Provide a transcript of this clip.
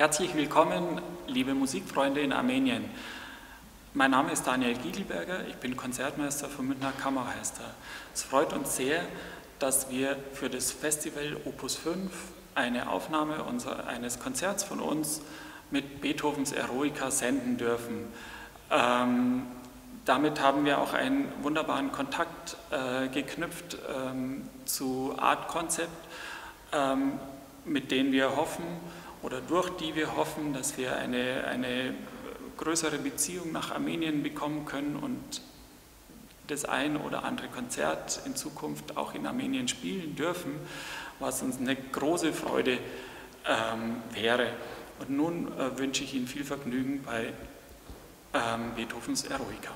Herzlich willkommen, liebe Musikfreunde in Armenien. Mein Name ist Daniel Giegelberger, ich bin Konzertmeister vom Münchner Kammerorchester. Es freut uns sehr, dass wir für das Festival Opus 5 eine Aufnahme unser, eines Konzerts von uns mit Beethovens Eroica senden dürfen. Ähm, damit haben wir auch einen wunderbaren Kontakt äh, geknüpft ähm, zu Art Concept, ähm, mit denen wir hoffen, oder durch die wir hoffen, dass wir eine, eine größere Beziehung nach Armenien bekommen können und das ein oder andere Konzert in Zukunft auch in Armenien spielen dürfen, was uns eine große Freude ähm, wäre. Und nun äh, wünsche ich Ihnen viel Vergnügen bei ähm, Beethovens Eroica.